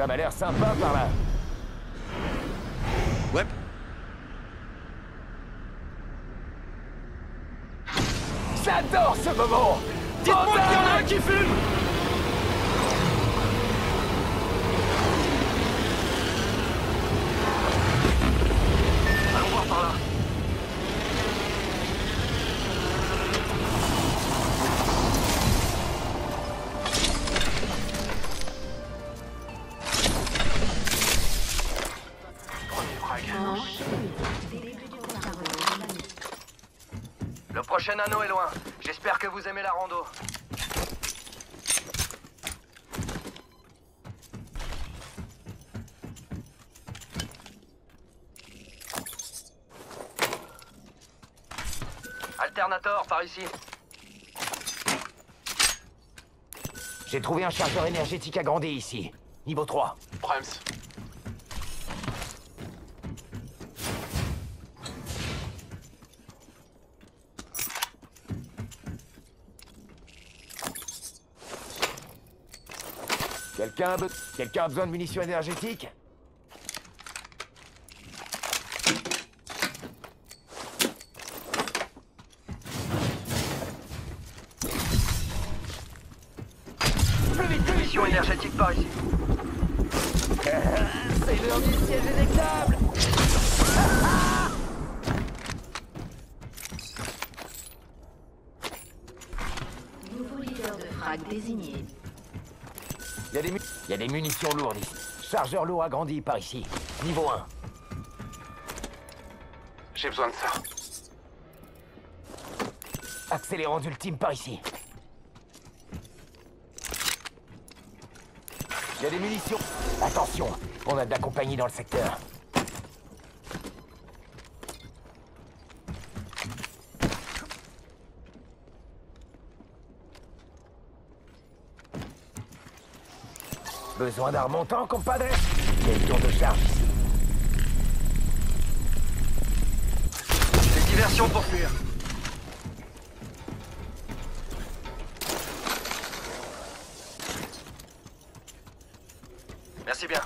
Ça m'a l'air sympa par là. Ouais. J'adore ce moment Dites-moi qu'il y en a un qui fume anneau est loin. J'espère que vous aimez la rando. Alternator, par ici. J'ai trouvé un chargeur énergétique agrandi ici. Niveau 3. Brems. Quelqu'un a, be- Quelqu'un a besoin de munitions énergétiques Plus vite, plus vite, Mission énergétique par ici. C'est l'heure du siège éjectable Nouveau leader de frag désigné. Il y, a des mu- il y a des munitions lourdes ici. Chargeur lourd agrandi par ici. Niveau 1. J'ai besoin de ça. Accélérant ultime par ici. Il y a des munitions. Attention, on a de la compagnie dans le secteur. Besoin d'un remontant, compadre? Il y tour de charge ici. Des diversions pour fuir. Merci bien.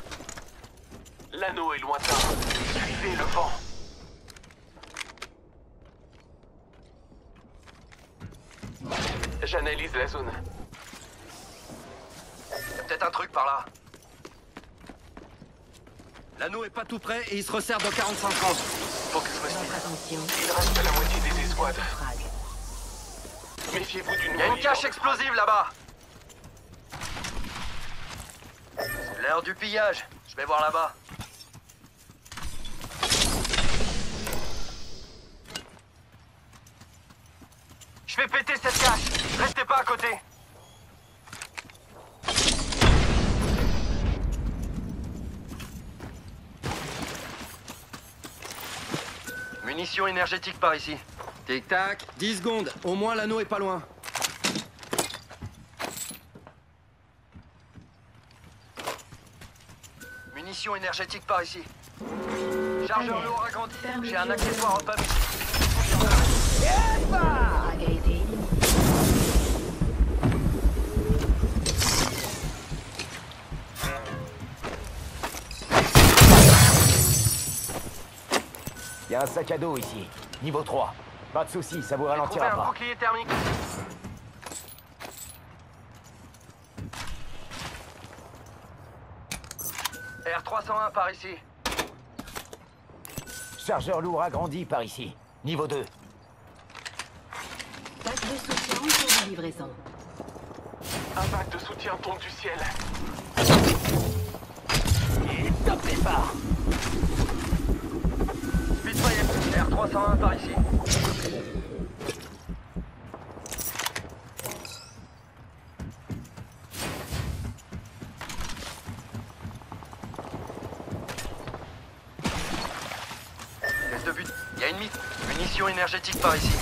L'anneau est lointain. Suivez le vent. J'analyse la zone. Y a peut-être un truc par là. L'anneau est pas tout prêt et il se resserre dans 45 ans. Faut que je me. Il reste la moitié des escouades. Méfiez-vous d'une... Il y a une cache explosive là-bas C'est l'heure du pillage. Je vais voir là-bas. Je vais péter cette cache. Restez pas à côté. Munitions énergétiques par ici. Tic-tac, 10 secondes. Au moins l'anneau est pas loin. Munitions énergétiques par ici. Chargeur lourd agrandi. J'ai un accessoire en papier. Y a un sac à dos ici. Niveau 3. Pas de soucis, ça vous ralentira un pas. bouclier thermique. R301 par ici. Chargeur lourd agrandi par ici. Niveau 2. Pack de soutien en cours de livraison. Un bac de soutien tombe du ciel. Top départ R301 par ici. Test de but. Il y a une mi- munition énergétique par ici.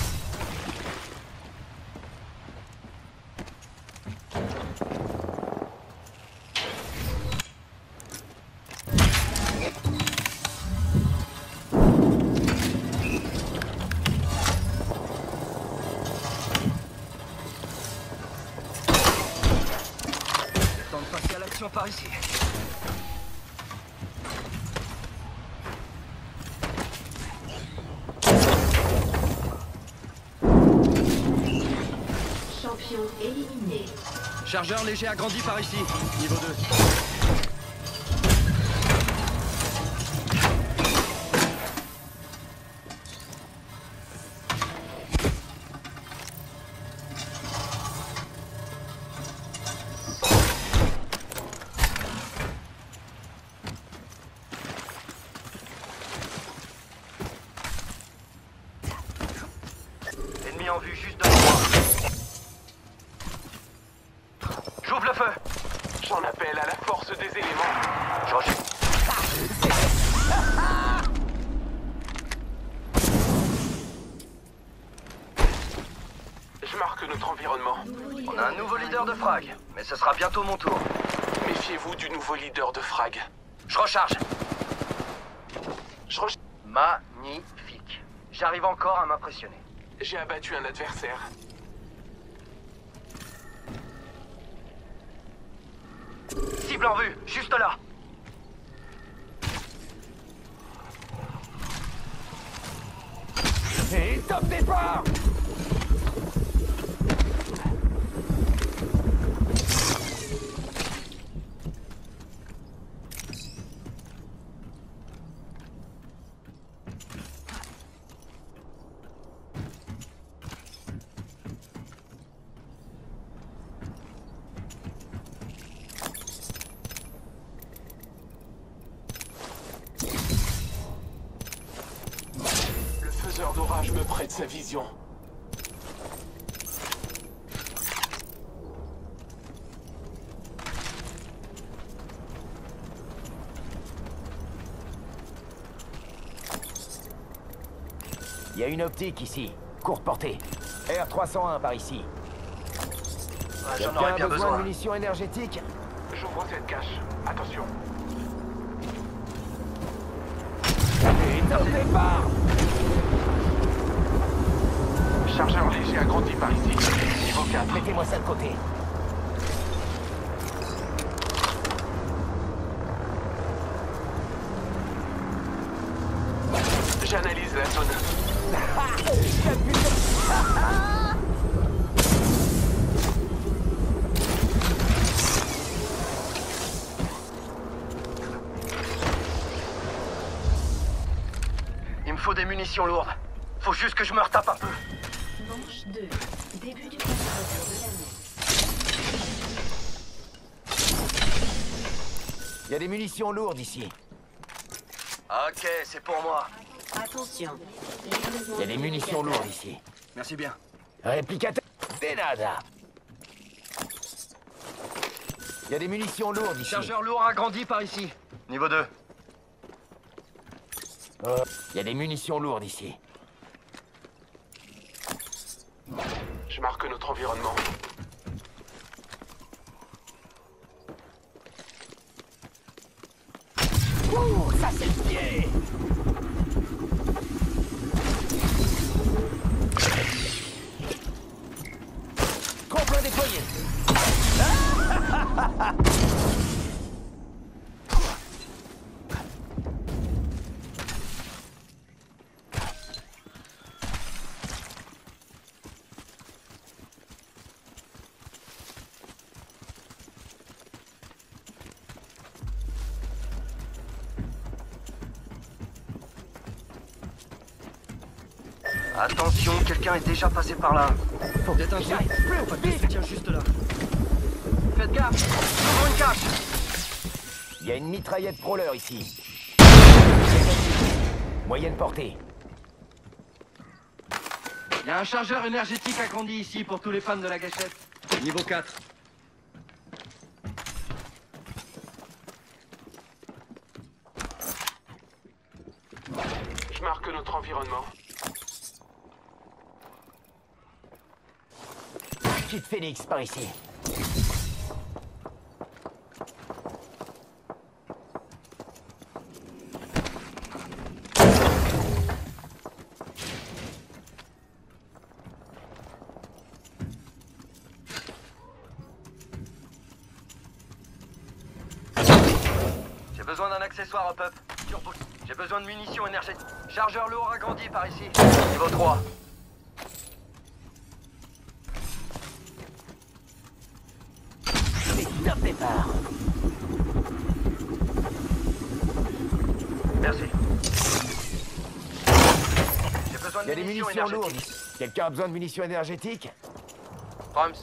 Champion éliminé. Chargeur léger agrandi par ici, niveau 2. Je marque notre environnement. On a un nouveau leader de frag, mais ce sera bientôt mon tour. Méfiez-vous du nouveau leader de frag. Je recharge. Je re- Magnifique. J'arrive encore à m'impressionner. J'ai abattu un adversaire. Cible en vue, juste là. Et top départ Le faiseur d'orage me prête sa vision. Il y a une optique ici. Courte portée. R301 par ici. Ah, J'en aurais bien besoin besoin. de munitions énergétiques J'ouvre cette cache. Attention. Et départ Chargeur léger agrandi par ici. Niveau 4. Mettez-moi ça de côté. J'analyse la zone. Il me faut des munitions lourdes. Faut juste que je me retape un peu. Manche 2. Début du de l'année. Il y a des munitions lourdes ici. Ok, c'est pour moi. Attention. Il y a des munitions lourdes ici. Merci bien. Réplicateur. Des nada. Il y a des munitions lourdes ici. Chargeur lourd agrandi par ici. Niveau 2. Euh, Il y a des munitions lourdes ici. Je marque notre environnement. Ouh, ça c'est Attention, quelqu'un est déjà passé par là. Faut Vous êtes un que vite soutien juste là. Faites gaffe. J'ouvre une cache. Il y a une mitraillette crawler ici. Moyenne portée. Il y a un chargeur énergétique agrandi ici pour tous les fans de la gâchette. Niveau 4. Je marque notre environnement. Kit Phoenix par ici. J'ai besoin d'un accessoire. Turbo. J'ai besoin de munitions énergétiques. Chargeur lourd agrandi par ici. Niveau 3. Départ. Merci. J'ai besoin Il de y a des munitions munitions lourdes. énergétiques. Quelqu'un a besoin de munitions énergétiques? Rams,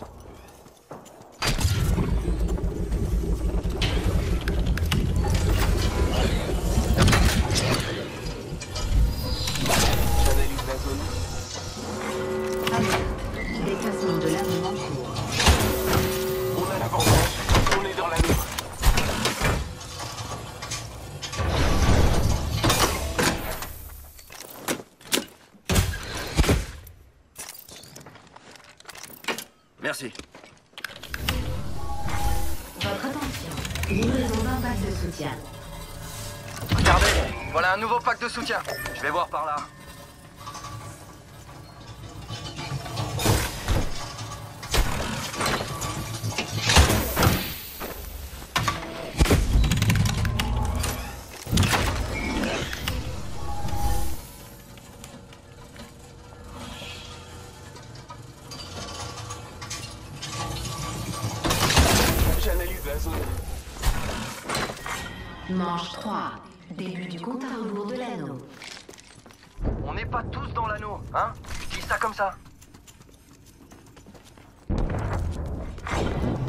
merci. Votre attention. Livraison d'un pack de soutien. Regardez, voilà un nouveau pack de soutien. Je vais voir par là. J'analyse la zone. Manche 3. Début du compte à rebours de l'anneau. On n'est pas tous dans l'anneau, hein? Dis ça comme ça.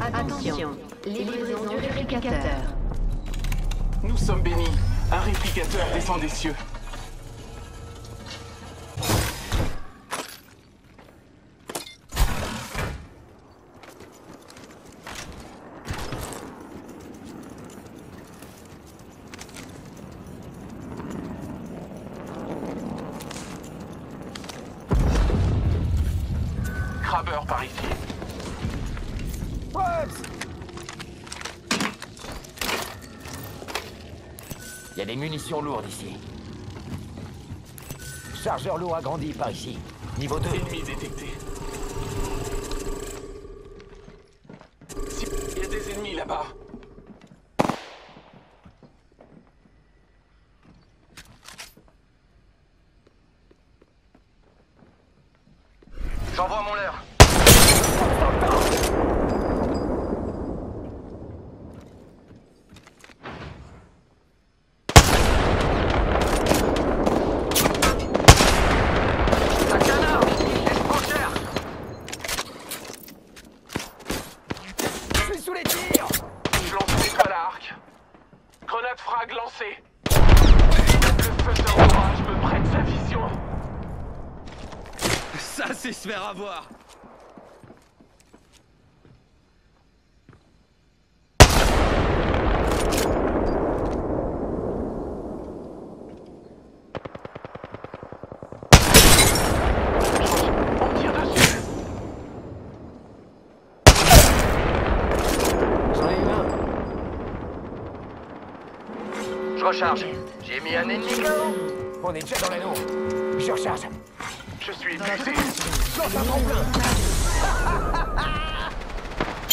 Attention. Livraison du réplicateur. Nous sommes bénis. Un réplicateur descend des cieux. Crabeur par ici. Il y a des munitions lourdes ici. Chargeur lourd agrandi par ici. Niveau 2. Ennemi détecté. Si- Il y a des ennemis là-bas. J'envoie mon leurre. Un canard Il est trop cher Je suis sous les tirs Je lance une étoile à arc. Grenade frag lancée. Le faiseur d'orage me prête sa vision. Ça, c'est se faire avoir On tire dessus. J'en ai Je recharge. J'ai mis un ennemi KO. On est déjà dans l'anneau. Je recharge. Je suis épuisé. Attention. Lance un tremplin.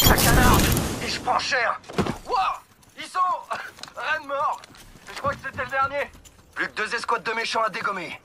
Un canard Et je prends cher Wouah Ils sont... Rien de mort Je crois que c'était le dernier Plus que deux escouades de méchants à dégommer.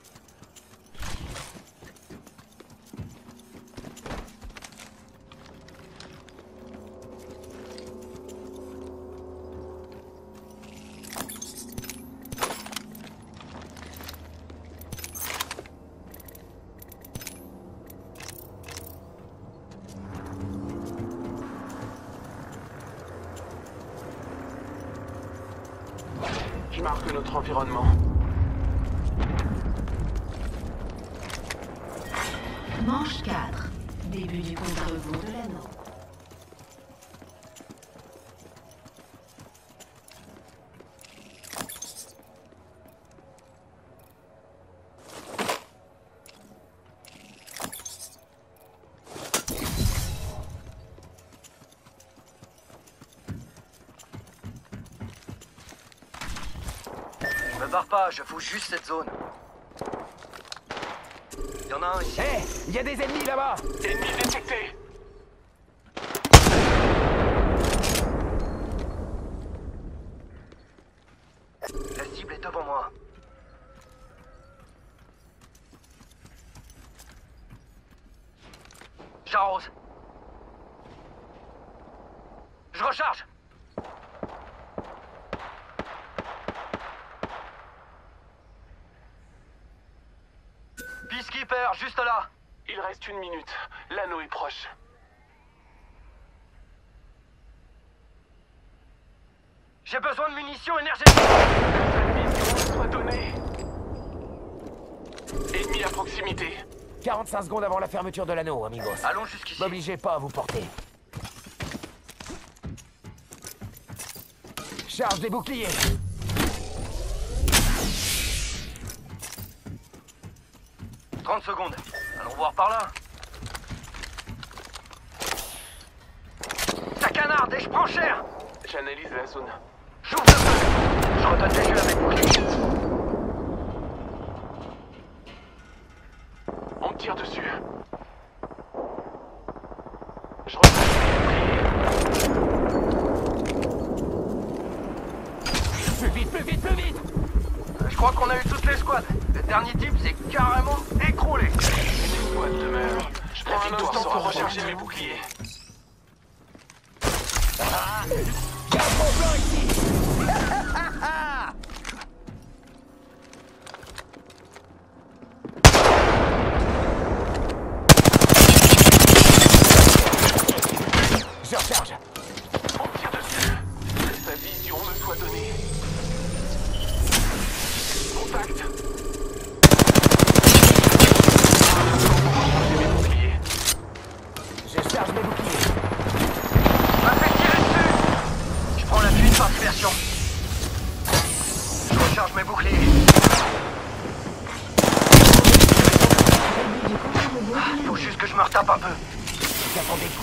Marque notre environnement. Manche 4. Début du compte à rebours de barre pas, je fous juste cette zone. Il y en a un ici. Hé Il y a des ennemis là-bas Ennemi détecté. La cible est devant moi. J'arrose. Je recharge. Juste là. Il reste une minute. L'anneau est proche. J'ai besoin de munitions énergétiques. Soit donnée. Ennemi à proximité. 45 secondes avant la fermeture de l'anneau, amigos. Allons jusqu'ici. M'obligez pas à vous porter. Charge des boucliers. « 30 secondes. Allons voir par là. Ça canarde et je prends cher J'analyse la zone. J'ouvre le feu Je redonne des jeux avec bouclier. On me tire dessus. Je reprends. Plus vite, plus vite, plus vite Je crois qu'on a eu toutes les squads. Le dernier type s'est carrément recharger mes boucliers.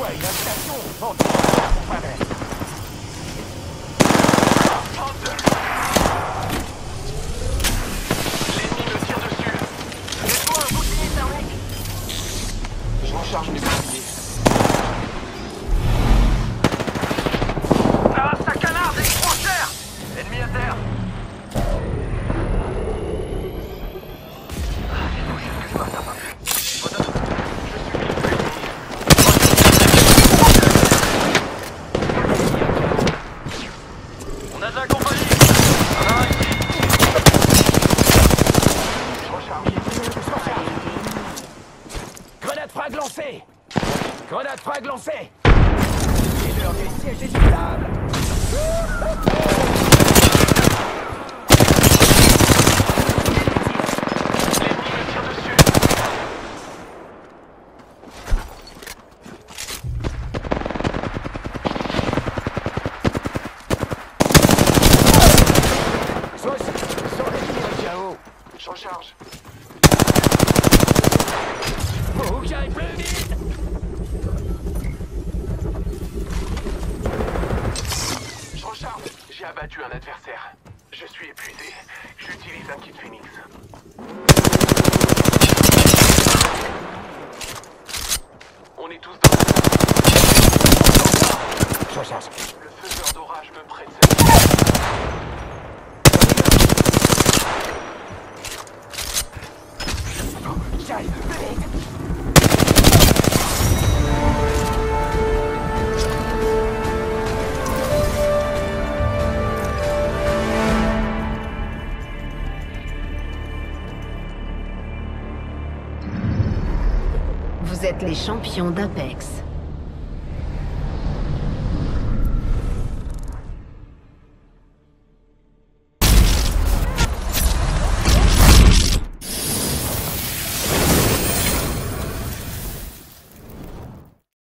Vous attendez quoi Une invitation Grenade frag lancée Et l'heure du siège est stable L'ennemi me tire dessus. Sauce Sur les tirs, Jao Je recharge. Faut que j'aille plus vite Je recharge. J'ai abattu les champions d'Apex.